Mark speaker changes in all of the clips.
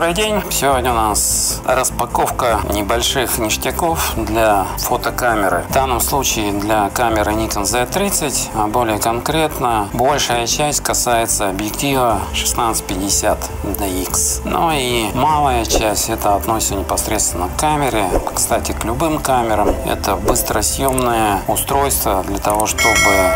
Speaker 1: Добрый день! Сегодня у нас распаковка небольших ништяков для фотокамеры. В данном случае для камеры Nikon Z30, а более конкретно большая часть касается объектива 1650 DX. Ну и малая часть это относится непосредственно к камере, кстати к любым камерам. Это быстросъемное устройство для того, чтобы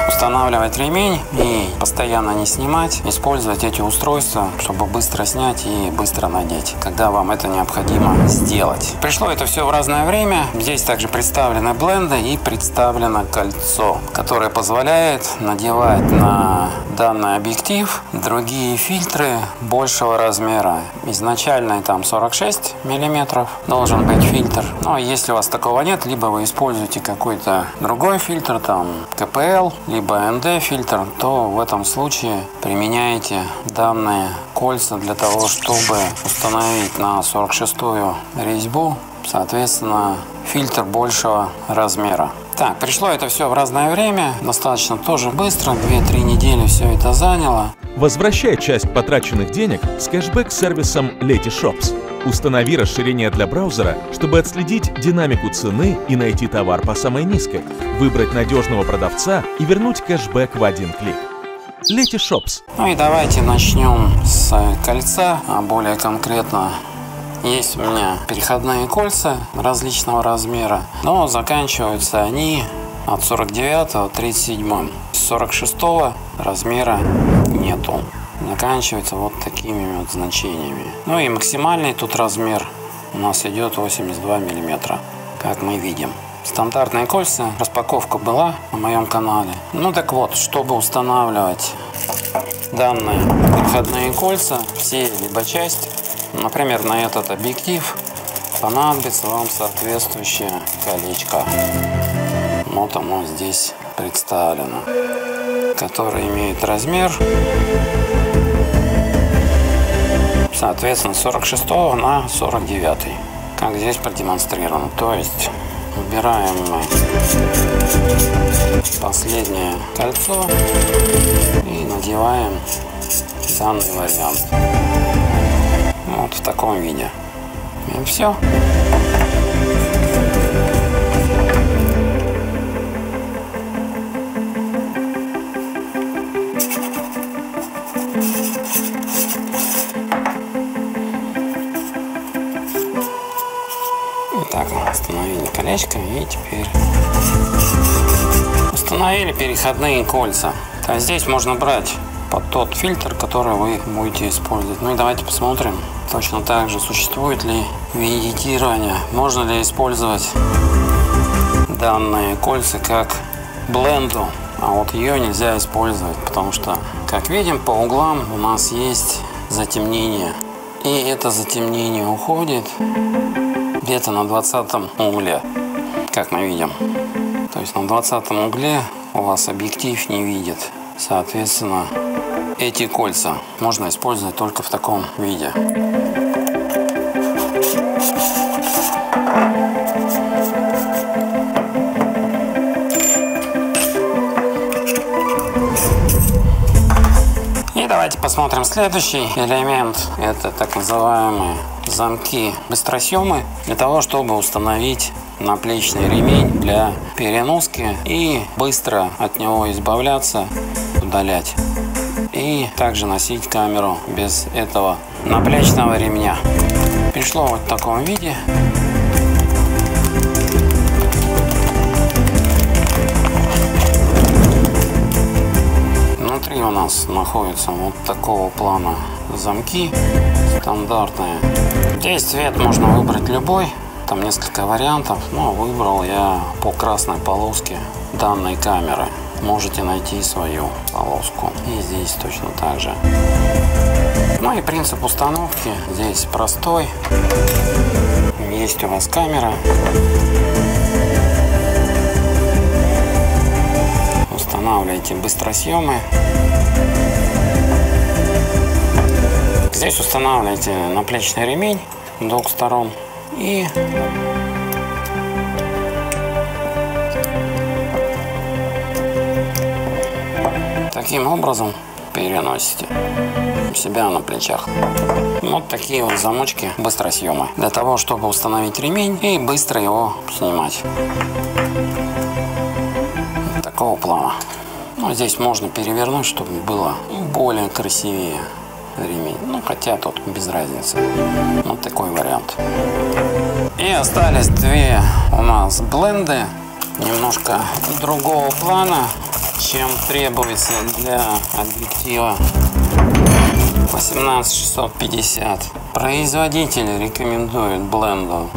Speaker 1: устанавливать ремень и постоянно не снимать, использовать эти устройства, чтобы быстро снять и быстро надеть, когда вам это необходимо сделать. Пришло это все в разное время. Здесь также представлены бленды и представлено кольцо, которое позволяет надевать на данный объектив другие фильтры большего размера. Изначально там 46 миллиметров должен быть фильтр. Но если у вас такого нет, либо вы используете какой-то другой фильтр, там КПЛ, либо ND фильтр, то в этом случае применяете данные кольца для того, чтобы установить на 46-ю резьбу, соответственно, фильтр большего размера. Так, пришло это все в разное время, достаточно тоже быстро, 2-3 недели все это заняло.
Speaker 2: Возвращай часть потраченных денег с кэшбэк-сервисом Letyshops. Установи расширение для браузера, чтобы отследить динамику цены и найти товар по самой низкой, выбрать надежного продавца и вернуть кэшбэк в один клик. Letyshops.
Speaker 1: Ну и давайте начнем с кольца, а более конкретно есть у меня переходные кольца различного размера, но заканчиваются они от 49 37 46 размера нету. Заканчивается вот такими вот значениями. Ну и максимальный тут размер у нас идет 82 миллиметра как мы видим. Стандартные кольца распаковка была на моем канале. Ну так вот чтобы устанавливать данные переходные кольца все либо часть Например, на этот объектив понадобится вам соответствующее колечко. Вот оно здесь представлено, которое имеет размер соответственно 46 на 49 как здесь продемонстрировано то есть выбираем мы последнее кольцо и надеваем данный вариант вот в таком виде. И все. Так, установили колечко и теперь установили переходные кольца. А здесь можно брать под тот фильтр, который вы будете использовать. Ну и давайте посмотрим, Точно так же существует ли виньетирование, можно ли использовать данные кольца как бленду, а вот ее нельзя использовать, потому что, как видим, по углам у нас есть затемнение. И это затемнение уходит где-то на 20 угле, как мы видим. То есть на 20 угле у вас объектив не видит. Соответственно, эти кольца можно использовать только в таком виде. И давайте посмотрим следующий элемент. Это так называемые замки быстросъемы для того, чтобы установить наплечный ремень для переноски и быстро от него избавляться, удалять и также носить камеру без этого наплечного ремня. Пришло вот в таком виде. Внутри у нас находятся вот такого плана замки стандартные. Здесь цвет можно выбрать любой. Там несколько вариантов, но выбрал я по красной полоске данной камеры можете найти свою полоску. И здесь точно так же. Ну и принцип установки здесь простой. Есть у вас камера. Устанавливаете быстросъемы. Здесь устанавливаете наплечный ремень двух сторон и Таким образом переносите себя на плечах. Вот такие вот замочки быстросъемы. Для того, чтобы установить ремень и быстро его снимать. Такого плана. Ну, здесь можно перевернуть, чтобы было более красивее ремень. Ну, хотя тут без разницы. Вот такой вариант. И остались две у нас бленды. Немножко другого плана, чем требуется для объектива 18650. Производитель рекомендует бленду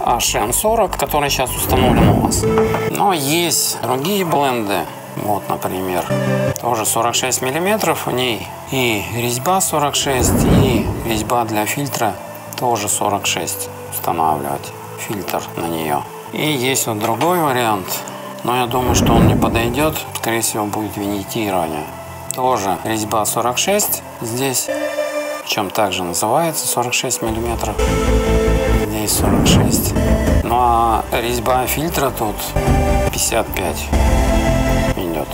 Speaker 1: HM40, который сейчас установлен у вас. Но есть другие бленды. Вот, например, тоже 46 миллиметров в ней. И резьба 46, и резьба для фильтра тоже 46 устанавливать. Фильтр на нее. И есть вот другой вариант. Но я думаю, что он не подойдет. Скорее всего, будет винитирование. Тоже резьба 46 здесь. Причем также называется 46 миллиметров. Здесь 46. Ну а резьба фильтра тут 55 идет.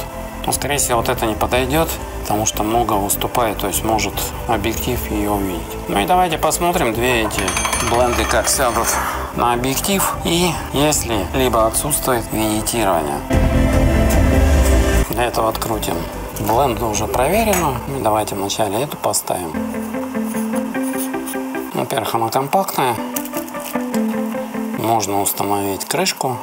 Speaker 1: Но скорее всего вот это не подойдет, потому что много выступает, то есть может объектив ее увидеть. Ну и давайте посмотрим две эти бленды как сядут на объектив и если либо отсутствует винитирование. Для этого открутим. Бленду уже проверено. Давайте вначале эту поставим. Во-первых, она компактная. Можно установить крышку.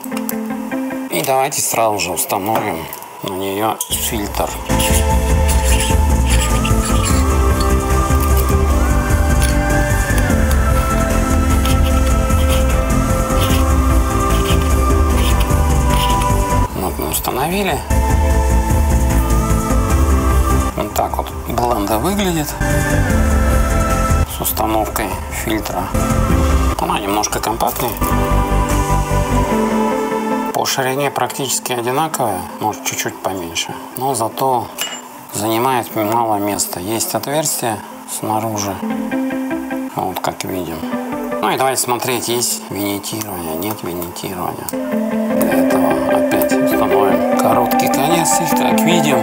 Speaker 1: И давайте сразу же установим на нее фильтр. Установили. Вот так вот бленда выглядит с установкой фильтра. Она немножко компактнее. По ширине практически одинаковая, может чуть-чуть поменьше, но зато занимает мало места. Есть отверстие снаружи, вот как видим. Ну и давайте смотреть, есть винитирование, нет винитирования. Для этого опять установим короткий конец и как видим,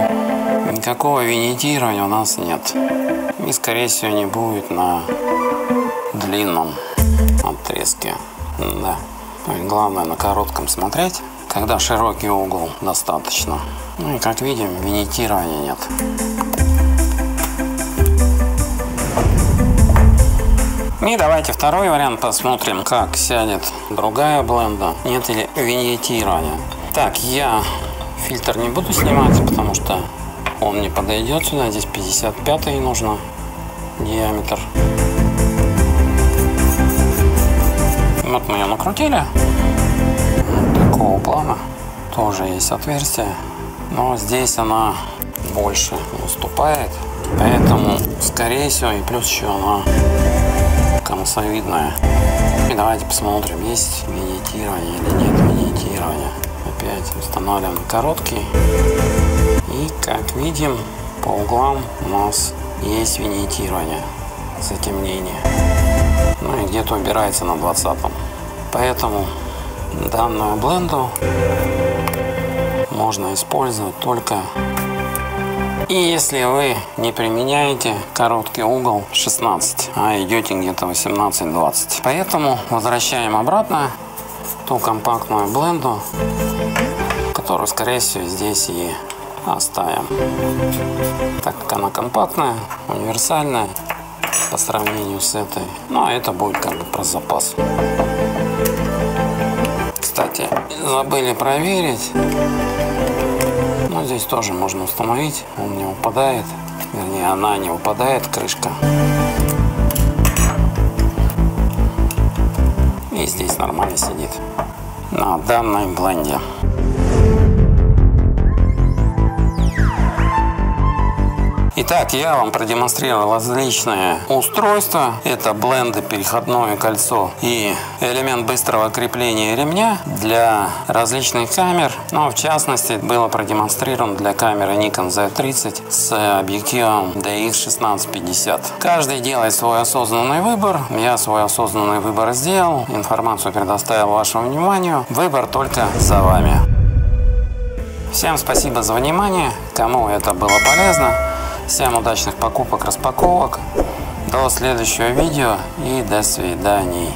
Speaker 1: никакого винитирования у нас нет. И скорее всего не будет на длинном отрезке. Да. Главное на коротком смотреть, когда широкий угол достаточно. Ну и как видим, винитирования нет. И давайте второй вариант посмотрим, как сядет другая бленда. Нет ли виньетирования. Так, я фильтр не буду снимать, потому что он не подойдет сюда. Здесь 55 нужно диаметр. Вот мы ее накрутили. Такого плана. Тоже есть отверстие. Но здесь она больше выступает. Поэтому, скорее всего, и плюс еще она конусовидная. И давайте посмотрим, есть винитирование или нет винитирования. Опять устанавливаем короткий. И как видим, по углам у нас есть винитирование, затемнение. Ну и где-то убирается на 20 Поэтому данную бленду можно использовать только и если вы не применяете короткий угол 16, а идете где-то 18-20. Поэтому возвращаем обратно ту компактную бленду, которую, скорее всего, здесь и оставим. Так как она компактная, универсальная по сравнению с этой. Ну, а это будет как бы про запас. Кстати, забыли проверить. Ну, здесь тоже можно установить. Он не упадает. Вернее, она не упадает, крышка. Нормально сидит на данной бленде. Итак, я вам продемонстрировал различные устройства. Это бленды, переходное кольцо и элемент быстрого крепления ремня для различных камер. Но в частности было продемонстрировано для камеры Nikon Z30 с объективом DX1650. Каждый делает свой осознанный выбор. Я свой осознанный выбор сделал. Информацию предоставил вашему вниманию. Выбор только за вами. Всем спасибо за внимание. Кому это было полезно. Всем удачных покупок, распаковок. До следующего видео и до свидания.